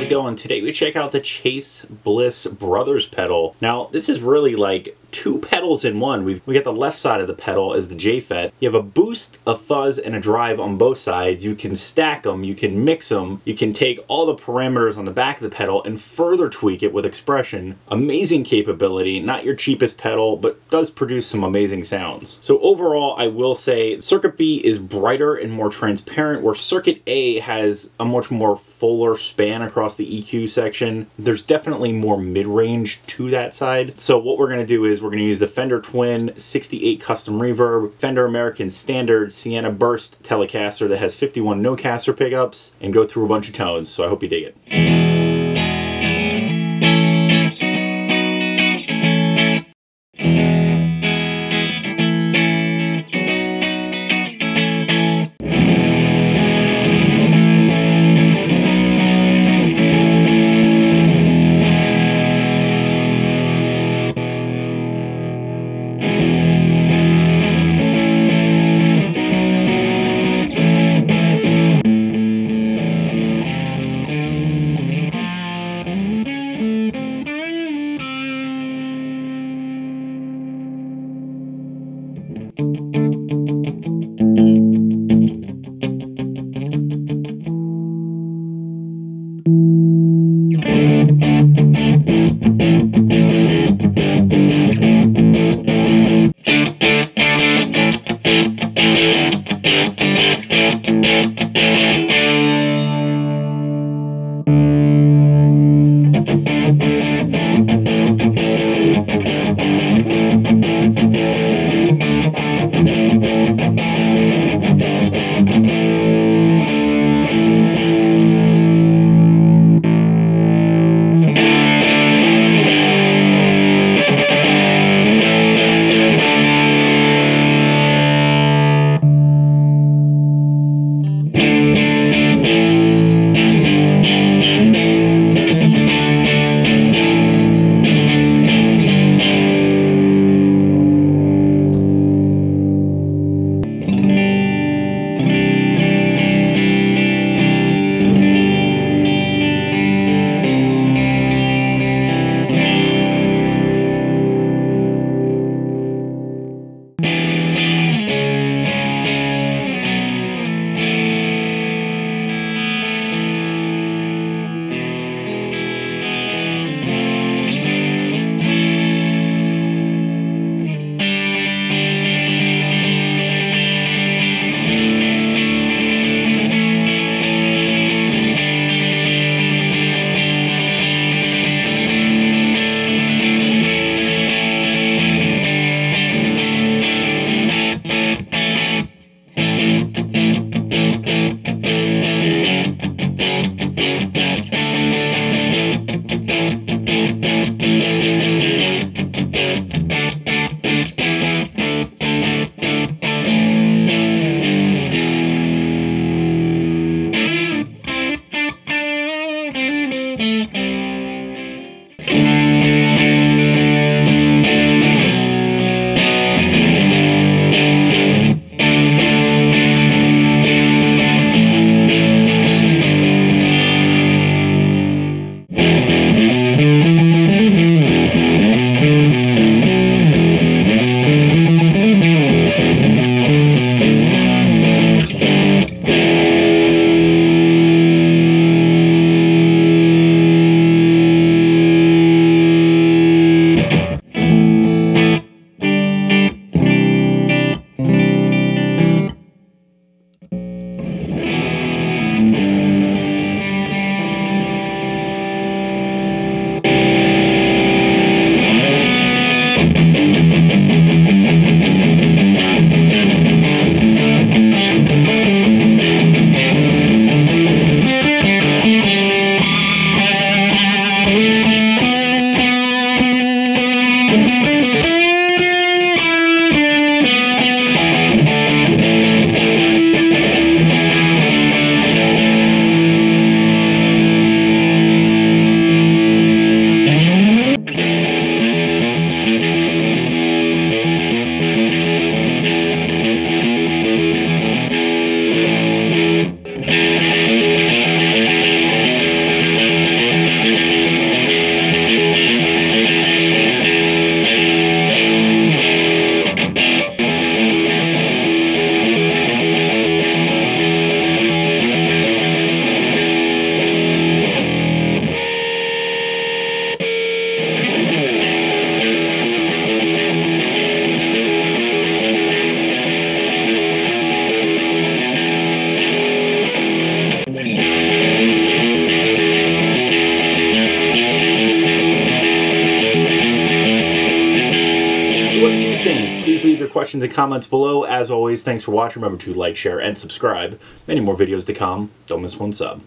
how's it going? Today we check out the Chase Bliss Brothers pedal. Now, this is really like two pedals in one. We've, we got the left side of the pedal as the JFET. You have a boost, a fuzz, and a drive on both sides. You can stack them, you can mix them, you can take all the parameters on the back of the pedal and further tweak it with expression. Amazing capability, not your cheapest pedal, but does produce some amazing sounds. So overall, I will say Circuit B is brighter and more transparent, where Circuit A has a much more fuller span across the EQ section. There's definitely more mid-range to that side. So what we're gonna do is we're going to use the Fender Twin 68 Custom Reverb, Fender American Standard Sienna Burst Telecaster that has 51 Nocaster pickups, and go through a bunch of tones, so I hope you dig it. Thank did you think? Please leave your questions and comments below. As always, thanks for watching. Remember to like, share, and subscribe. Many more videos to come. Don't miss one sub.